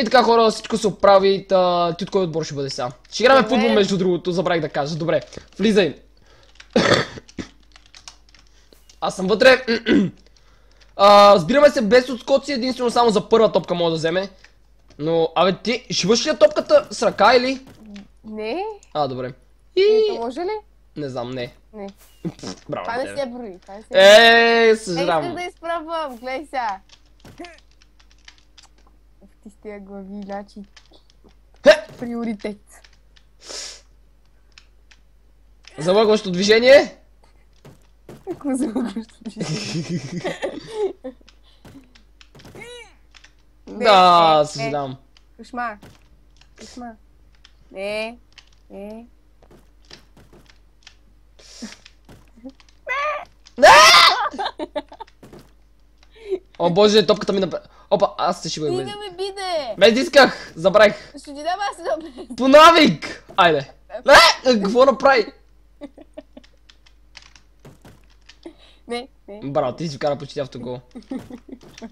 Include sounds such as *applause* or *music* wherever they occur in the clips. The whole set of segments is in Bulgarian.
И така хора, всичко се оправи, та... ти от кой отбор ще бъде сега? Ще играме Добре. футбол между другото, забравих да кажа. Добре, влизай. Аз съм вътре. а, сбираме се без отскоци, единствено само за първа топка мога да вземе. Но, абе ти, ще вършиш ли топката с ръка или? Не? А, добре. Не, И... може ли? Не знам, не. Не. Браво Това не се брои. Се брои. Е, Е, искам съжалявам. да изпробвам. Гледай сега. С тия глави, значи приоритет. Залъгващо движение. Ако залъгващо Да, съжалявам. Кошмар. Кошмар. Не. Не. О боже, топката ми направи. Опа, аз ще го да ме биде! Без исках, забравих. Ще ти дам аз да По навик! Айде. Не, какво направи? Не, не. Браво, ти си вкара почти автогол.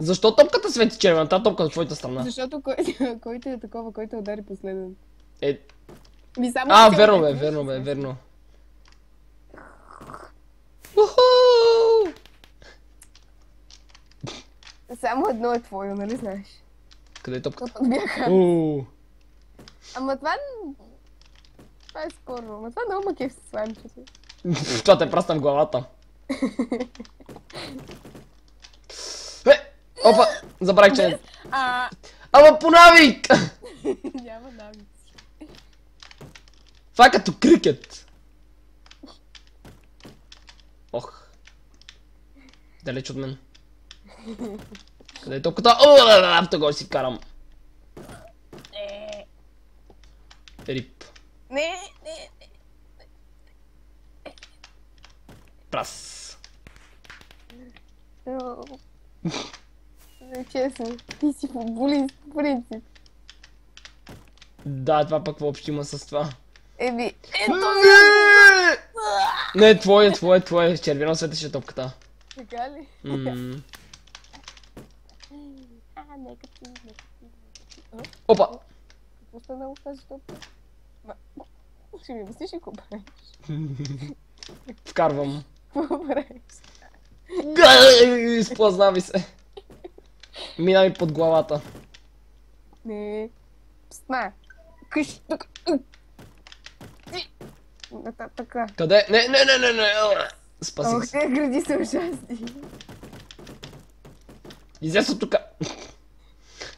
Защо топката свети червена? Та топка от твоята страна. Защото кой, който е такова, който удари последен. Е, Ми само а, верно бе, верно бе, верно. Уху! Само едно е твое, нали знаеш? Къде е топката? Бяха. Ама това... Това е скоро. Ама това много макев се слаймчето. Това те прасна в главата. Е, опа, забравих, че... Ама по навик! няма навици. Това е като крикет. Ох. Далеч от мен. Къде е топката? О, автогол си карам. Не, Рип. не, не. Прас. Но... Не, честно. Ти си футболист, по принцип. Да, това пък въобще има с това. Еми, ето Не! Не, твое, твое, твое. Червено светеше топката. Така ли? Нека ти. Опа! Какво стана в тази? Ма, ще ми обясниш ли какво правиш? Вкарвам. Какво правиш? Изплазна ми се. Мина ми под главата. Не. Сна. Къщ, тук. Така. Къде? Не, не, не, не, не. Спасих Ох, се. те гради са ужасни. Излез от тука.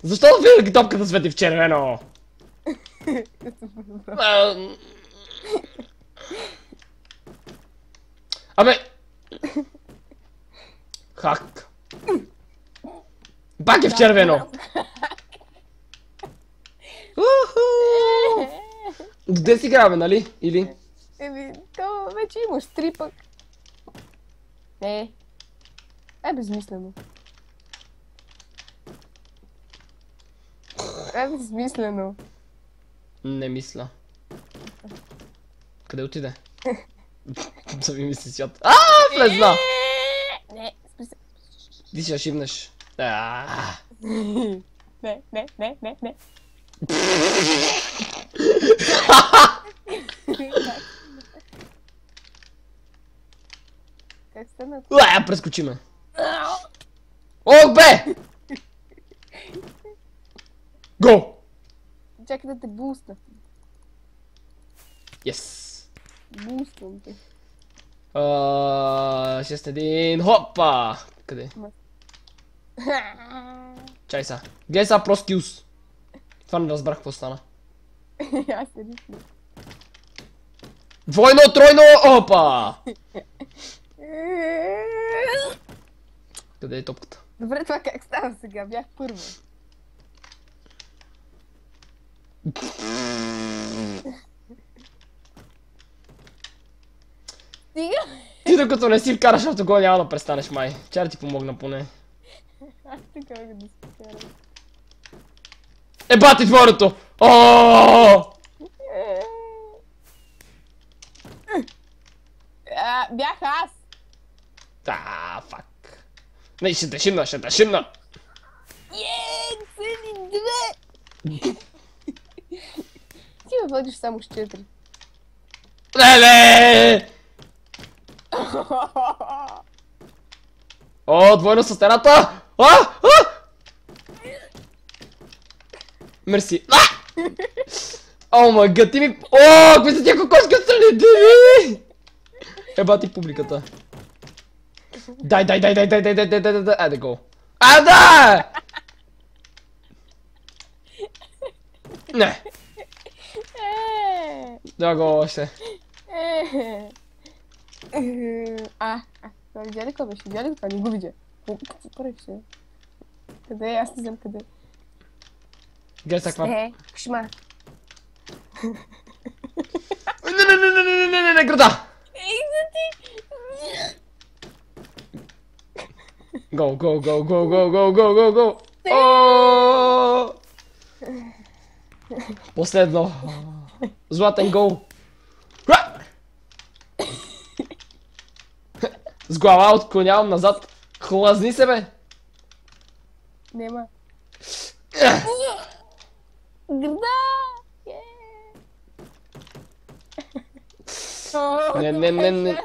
Защо винаги топката свети в червено? Абе! Хак. Пак е в червено. Где си играме, нали? Или? Еми, то вече имаш три пък. Не. Е, безмислено. Е, безмислено. Не мисля. Къде отиде? Заби ми се свят. А, влезна! Не, спри. Ти ще шибнеш. Не, не, не, не, не. Как стана? Уа, прескочи ме. Ох, бе! Го! Чакай да те буста. Yes! Буствам те. А, 6-1, хопа! Къде? Чай са. Гледай сега про скилс. Това не разбрах какво стана. *laughs* Аз се рисна. Двойно, тройно, опа! *laughs* Къде е топката? Добре, това как става сега? Бях първа. Стига! Ти докато не си вкараш автогол няма да престанеш май. Чара ти помогна поне. Аз така да се карам. Е, бати твоето! О! А, бях аз! А, фак. Не, ще те шимна, ще те шимна. Е, цели две! Ти ме водиш само с 4. Леле! О, двойно със стената! А! А! Мерси. А! О, май гад, ти ми... О, какви са тия кокошки отстрани, диви! Еба ти публиката. Дай, дай, дай, дай, дай, дай, дай, дай, дай, дай, айде го. А, да! Не, Е, да го още. е. А, а, това видя ли какво беше? Видя ли това? Не го видя. Какво правиш? бе? Къде е? Аз не знам къде. Гледай сега каква... Е, шма. Не, не, не, не, не, не, не, не, града! Ей, за ти! Go, go, go, go, go, go, go, go, go! О! Последно. Златен гол. С глава отклонявам назад. Хлазни се, бе! Нема. Града! Е. О, Не, не, не, е не.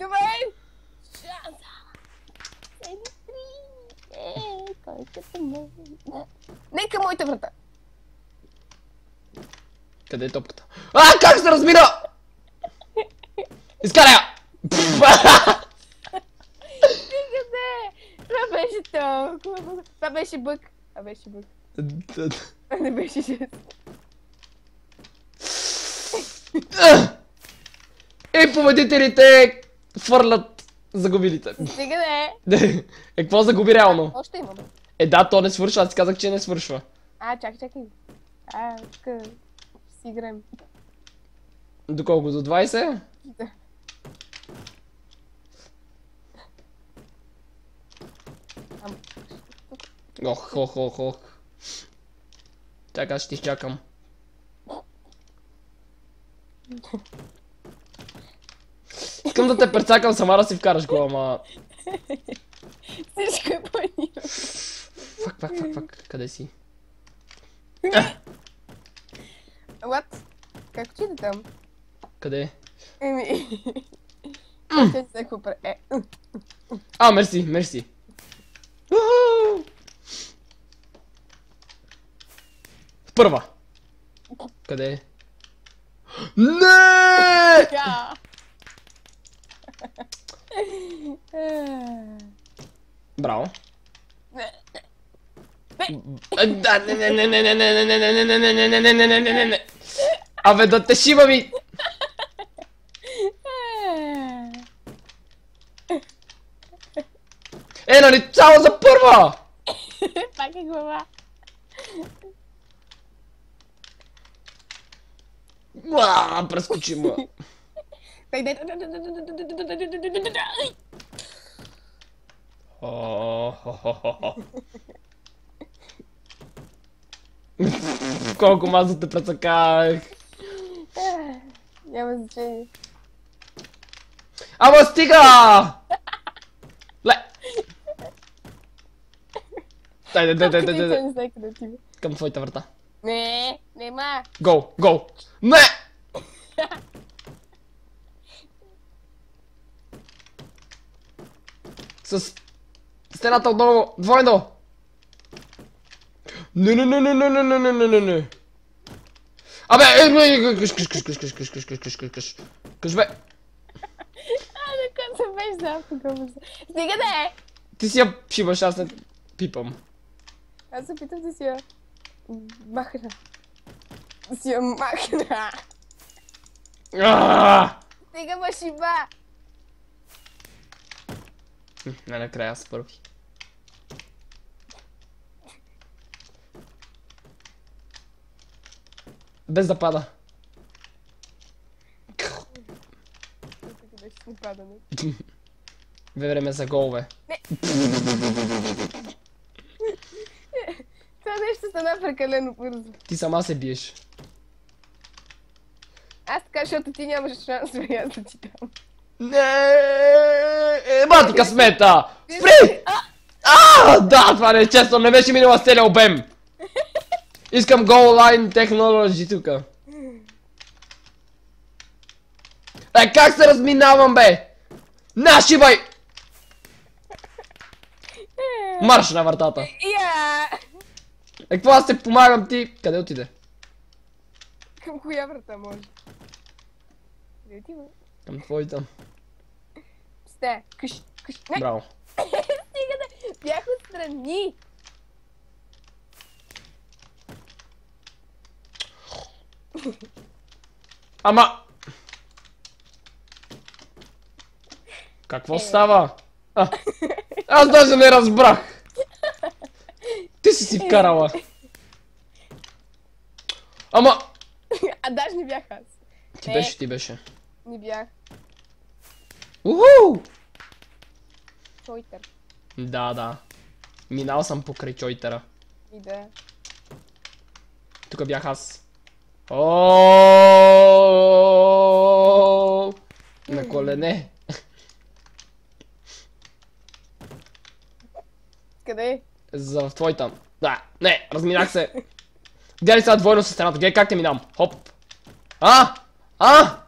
Това е шанса. Е, ме. Нека моята врата. Къде е топката? А, как се разбира? Изкарай я! Къде? Това беше толкова. Това беше бък. Това беше бък. Не беше жест. И победителите фърлят загубилите. Стига да е. Е, какво загуби реално? Още има. бе. Е, да, то не свършва, аз ти казах, че не свършва. А, чакай, чакай. А, ще си играем. Доколко до 20? Да. Ох, ох, ох, ох. Чакай, аз ще изчакам. Искам да те прецакам сама да си вкараш го, ама... Всичко е планирано. Фак, фак, фак, фак, къде си? Как отиде там? Къде? Еми... Ще се купре. Е, м. А, мерси, мерси. Уху! Първа. Къде е? Не! Така. Е, Браво. не. А, Да, не, не, не, не, не, не, не, не, не, не, не, не, не, не, не, не, не, не. Абе, да те шиба ми! Е, нали цяло за първа! Пак е глава. Уа, прескочи му. Дай, дай, Абе, да те шиба ми! Е, нали цяло за първа! Пак е глава. Уаа, прескочи му. Колко мазо те прецаках! Няма значение. Ама стига! Ле! Дай, дай, дай, дай, дай, дай. Към твоята врата. Не, нема. Гол, гол. Не! С стената отново. Двойно. Не, не, не, не, не, не, не, не, не, не. Абе, е, е, е, къш, къш, къш, къш, къш, къш, къш, къш, къш, къш, къш. Къш, бе. А, докато се беше за автографа. Стига да е. Ти си я шибаш, аз не пипам. Аз се питам да си я махна. Да си я махна. Стига ма шиба. Хм, Не, накрая аз първи. Без да пада. Бе време за голове. Това нещо стана прекалено бързо. Ти сама се биеш. Аз така, защото ти нямаш шанс бе, аз да ти дам. Не, ема ти късмета! Спри! А, да, това не е честно, не беше минала с целия обем. Искам Go Line Technology тука. Е, как се разминавам, бе? Наши, бай! Марш на вратата. Е, какво аз те помагам ти? Къде отиде? Към коя врата може? Къде отива? Към твоята. Сте, къш, къш. Не, Браво. *laughs* стига да бях отстрани. Ама... Какво става? А, аз даже не разбрах. Ти си си вкарала. Ама... А даже не бях аз. Ти Не. беше, ти беше. Не бях. Уху! Чойтър. Да, да. Минал съм покрай чойтера. И да. Тук бях аз. О! На колене. Къде? За твоята. Да, не, разминах се. Гледай сега двойно с стената, гледай как те минам. Хоп. А! А!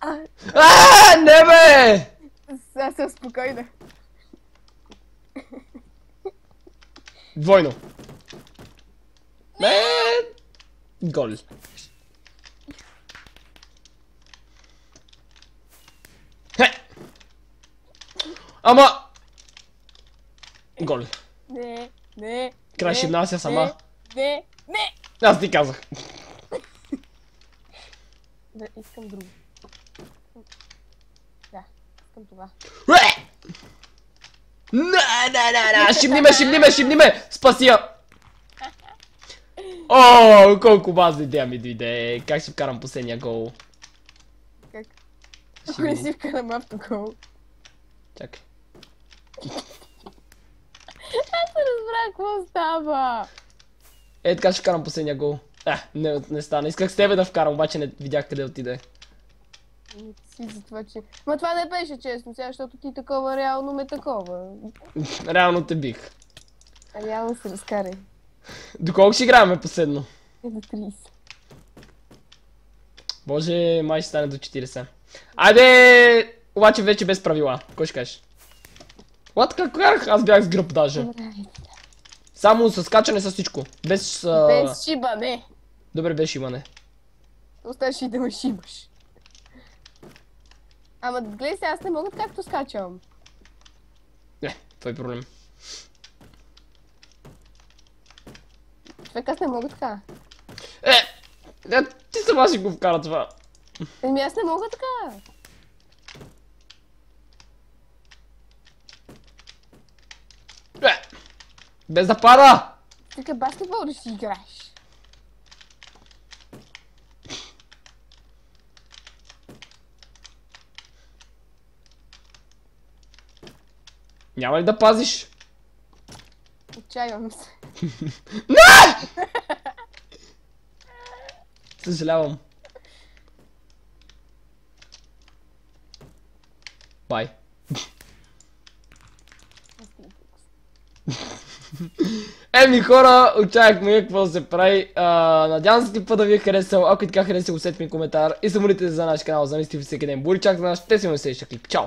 А, А, не бе! сега съм спокойна. Двойно. Не! Гол. Хе! Ама! Гол. Не, не. Край не, ще внася сама. Не, не. Аз ти казах. Да, искам друго. Да, искам това. Уе! Не, не, не, не, шибни ме, шибни ме, шибни ме! Спаси я! О, колко базна идея ми дойде. Как ще вкарам последния гол? Как? Ще *laughs* не си вкарам автогол. Чакай. *laughs* Аз не разбрах какво става. Е, така ще вкарам последния гол. А, не, не стана. Исках с тебе да вкарам, обаче не видях къде отиде. Си за това, че... Ма това не беше честно сега, защото ти такова реално ме такова. *laughs* Реално те бих. Реално се разкарай. Доколко ще играем последно? Е до 30. Боже, май ще стане до 40. Айде! Обаче вече без правила. Кой ще кажеш? What, как карах? Аз бях с гръб даже. Само с скачане с всичко. Без... А... Без шибане. Добре, без имане. Оставаш и да ме шибаш. Ама гледай сега, аз не мога както скачам. Не, твой проблем. Човек, аз не мога така. Е! е ти сама си го вкара това. Еми аз не мога така. Е! Без да пада! Тук баскетбол да си играеш. Няма ли да пазиш? Отчаявам се. *laughs* Съжалявам. Бай. *laughs* Еми хора, очаквахме какво се прави. А, надявам се ти път да ви е харесал. Ако и така хареса, усетите ми коментар и се молите за наш канал за мисли всеки ден. Бури чак за наш. Те си ме следващия клип. Чао!